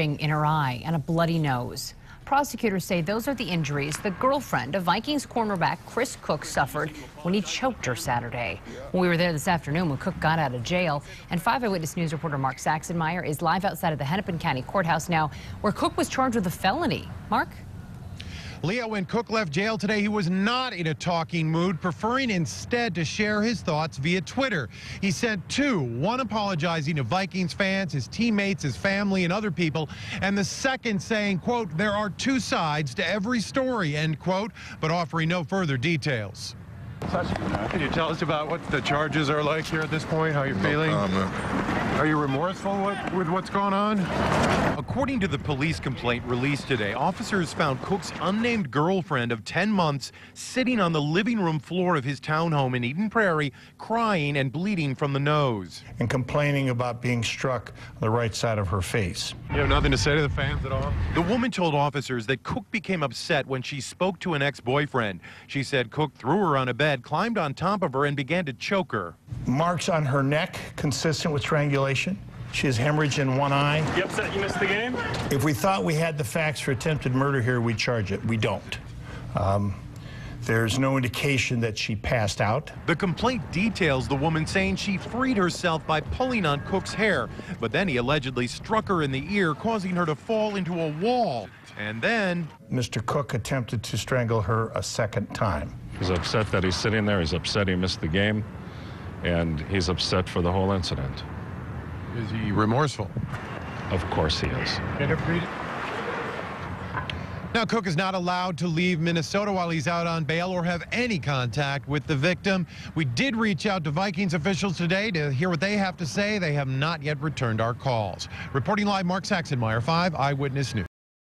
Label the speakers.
Speaker 1: in her eye and a bloody nose. Prosecutors say those are the injuries the girlfriend of Vikings cornerback Chris Cook suffered when he choked her Saturday. We were there this afternoon when Cook got out of jail, and 5 Eyewitness News reporter Mark Saxenmeyer is live outside of the Hennepin County Courthouse now, where Cook was charged with a felony. Mark?
Speaker 2: Leo, when Cook left jail today, he was not in a talking mood, preferring instead to share his thoughts via Twitter. He sent two, one apologizing to Vikings fans, his teammates, his family, and other people, and the second saying, quote, there are two sides to every story, end quote, but offering no further details. Can you tell us about what the charges are like here at this point, how you're feeling? Are you remorseful with, with what's going on? According to the police complaint released today, officers found Cook's unnamed girlfriend of 10 months sitting on the living room floor of his townhome in Eden Prairie, crying and bleeding from the nose.
Speaker 3: And complaining about being struck on the right side of her face.
Speaker 2: You have nothing to say to the fans at all? The woman told officers that Cook became upset when she spoke to an ex-boyfriend. She said Cook threw her on a bed, climbed on top of her, and began to choke her.
Speaker 3: Marks on her neck consistent with strangulation. She has hemorrhage in one eye.
Speaker 4: You upset you missed the game?
Speaker 3: If we thought we had the facts for attempted murder here, we'd charge it. We don't. Um, there's no indication that she passed out.
Speaker 2: The complaint details the woman saying she freed herself by pulling on Cook's hair, but then he allegedly struck her in the ear, causing her to fall into a wall. And then
Speaker 3: Mr. Cook attempted to strangle her a second time.
Speaker 5: He's upset that he's sitting there. He's upset he missed the game. And he's upset for the whole incident.
Speaker 2: Is he remorseful?
Speaker 5: Of course he is.
Speaker 2: Now, Cook is not allowed to leave Minnesota while he's out on bail or have any contact with the victim. We did reach out to Vikings officials today to hear what they have to say. They have not yet returned our calls. Reporting live, Mark Saxenmeyer, 5 Eyewitness News.